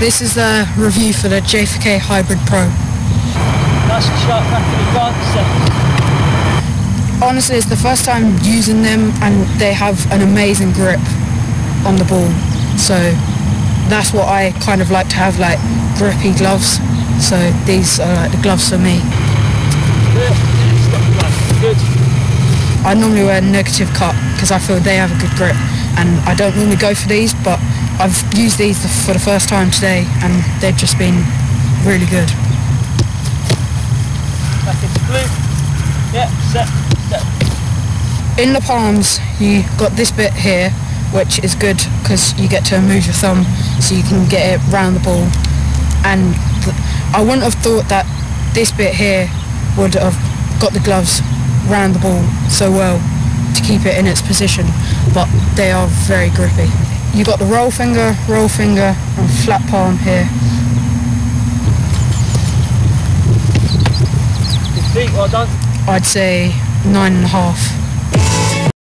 This is the review for the J4K Hybrid Pro. Nice and sharp back in advance. Uh, Honestly, it's the first time using them and they have an amazing grip on the ball. So that's what I kind of like to have, like grippy gloves. So these are like the gloves for me. good. Stop. Good. I normally wear negative cut because I feel they have a good grip and I don't normally go for these but I've used these for the first time today and they've just been really good. Back into blue. Yeah, set, step. In the palms you got this bit here which is good because you get to move your thumb so you can get it round the ball and th- I wouldn't have thought that this bit here would have got the gloves round the ball so well to keep it in its position but they are very grippy. You got the roll finger, roll finger and flat palm here. Feet, well done. I'd say nine and a half.